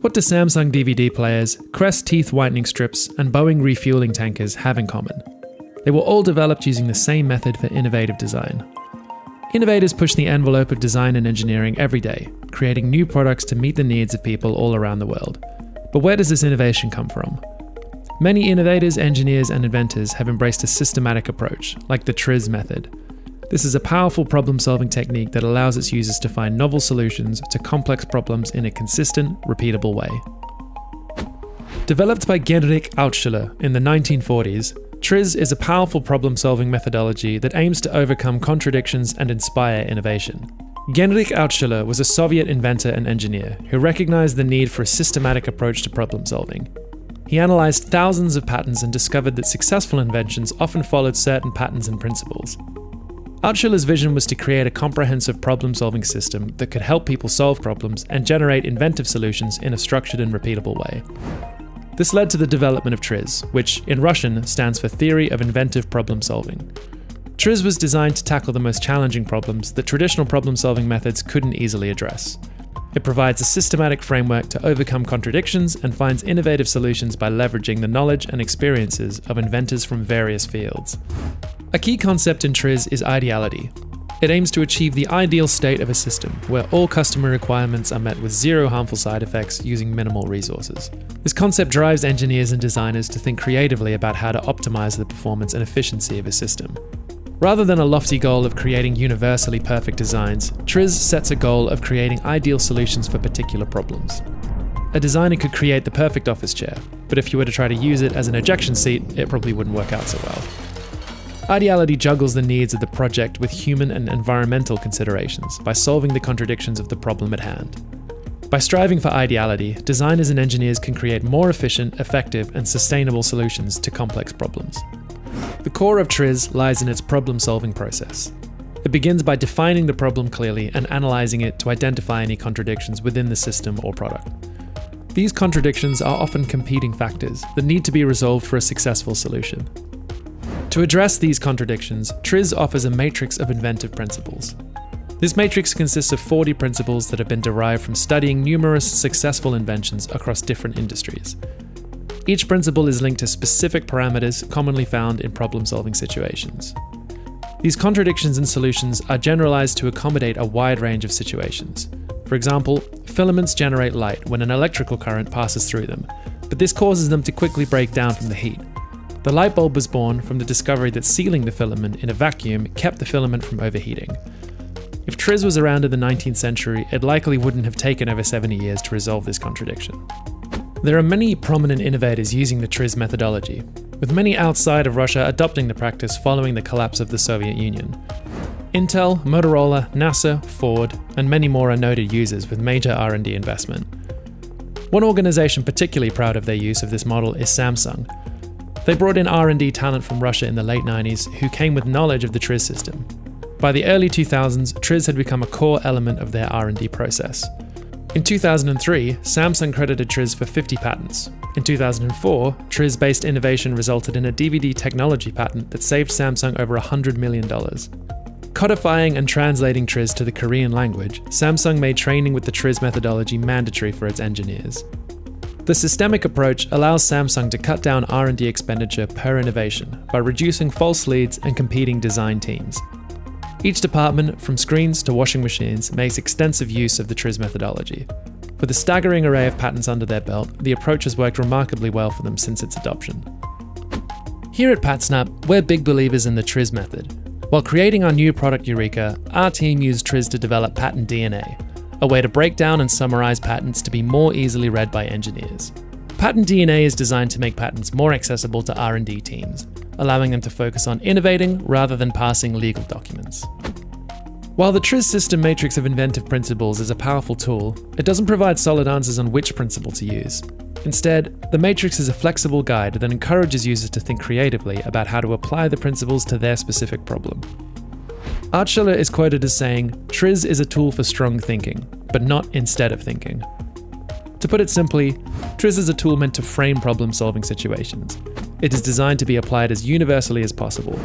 What do Samsung DVD players, Crest teeth whitening strips, and Boeing refueling tankers have in common? They were all developed using the same method for innovative design. Innovators push the envelope of design and engineering every day, creating new products to meet the needs of people all around the world. But where does this innovation come from? Many innovators, engineers, and inventors have embraced a systematic approach, like the TRIZ method, this is a powerful problem solving technique that allows its users to find novel solutions to complex problems in a consistent, repeatable way. Developed by Genrikh Altshuler in the 1940s, TRIZ is a powerful problem solving methodology that aims to overcome contradictions and inspire innovation. Genrikh Altshuler was a Soviet inventor and engineer who recognized the need for a systematic approach to problem solving. He analyzed thousands of patterns and discovered that successful inventions often followed certain patterns and principles. Altshuler's vision was to create a comprehensive problem solving system that could help people solve problems and generate inventive solutions in a structured and repeatable way. This led to the development of TRIZ, which in Russian stands for Theory of Inventive Problem Solving. TRIZ was designed to tackle the most challenging problems that traditional problem solving methods couldn't easily address. It provides a systematic framework to overcome contradictions and finds innovative solutions by leveraging the knowledge and experiences of inventors from various fields. A key concept in TRIZ is ideality. It aims to achieve the ideal state of a system, where all customer requirements are met with zero harmful side effects using minimal resources. This concept drives engineers and designers to think creatively about how to optimize the performance and efficiency of a system. Rather than a lofty goal of creating universally perfect designs, TRIZ sets a goal of creating ideal solutions for particular problems. A designer could create the perfect office chair, but if you were to try to use it as an ejection seat, it probably wouldn't work out so well. Ideality juggles the needs of the project with human and environmental considerations by solving the contradictions of the problem at hand. By striving for ideality, designers and engineers can create more efficient, effective, and sustainable solutions to complex problems. The core of TRIZ lies in its problem solving process. It begins by defining the problem clearly and analysing it to identify any contradictions within the system or product. These contradictions are often competing factors that need to be resolved for a successful solution. To address these contradictions, TRIZ offers a matrix of inventive principles. This matrix consists of 40 principles that have been derived from studying numerous successful inventions across different industries. Each principle is linked to specific parameters commonly found in problem solving situations. These contradictions and solutions are generalized to accommodate a wide range of situations. For example, filaments generate light when an electrical current passes through them, but this causes them to quickly break down from the heat, the light bulb was born from the discovery that sealing the filament in a vacuum kept the filament from overheating. If TRIZ was around in the 19th century, it likely wouldn't have taken over 70 years to resolve this contradiction. There are many prominent innovators using the TRIZ methodology, with many outside of Russia adopting the practice following the collapse of the Soviet Union. Intel, Motorola, NASA, Ford, and many more are noted users with major R&D investment. One organization particularly proud of their use of this model is Samsung, they brought in R&D talent from Russia in the late 90s who came with knowledge of the TRIZ system. By the early 2000s, TRIZ had become a core element of their R&D process. In 2003, Samsung credited TRIZ for 50 patents. In 2004, TRIZ-based innovation resulted in a DVD technology patent that saved Samsung over $100 million. Codifying and translating TRIZ to the Korean language, Samsung made training with the TRIZ methodology mandatory for its engineers. The systemic approach allows Samsung to cut down R&D expenditure per innovation by reducing false leads and competing design teams. Each department, from screens to washing machines, makes extensive use of the TRIZ methodology. With a staggering array of patents under their belt, the approach has worked remarkably well for them since its adoption. Here at PatSnap, we're big believers in the TRIZ method. While creating our new product Eureka, our team used TRIZ to develop patent DNA, a way to break down and summarize patents to be more easily read by engineers. Patent DNA is designed to make patents more accessible to R&D teams, allowing them to focus on innovating rather than passing legal documents. While the TRIZ system matrix of inventive principles is a powerful tool, it doesn't provide solid answers on which principle to use. Instead, the matrix is a flexible guide that encourages users to think creatively about how to apply the principles to their specific problem. Altshuler is quoted as saying, TRIZ is a tool for strong thinking, but not instead of thinking. To put it simply, TRIZ is a tool meant to frame problem solving situations. It is designed to be applied as universally as possible,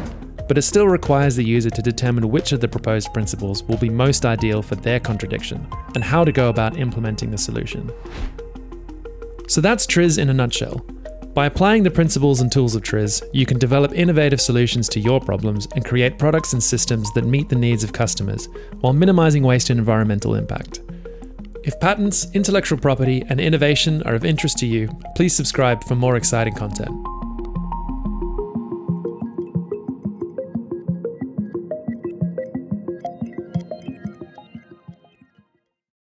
but it still requires the user to determine which of the proposed principles will be most ideal for their contradiction, and how to go about implementing the solution. So that's Triz in a nutshell. By applying the principles and tools of Triz, you can develop innovative solutions to your problems and create products and systems that meet the needs of customers while minimizing waste and environmental impact. If patents, intellectual property, and innovation are of interest to you, please subscribe for more exciting content.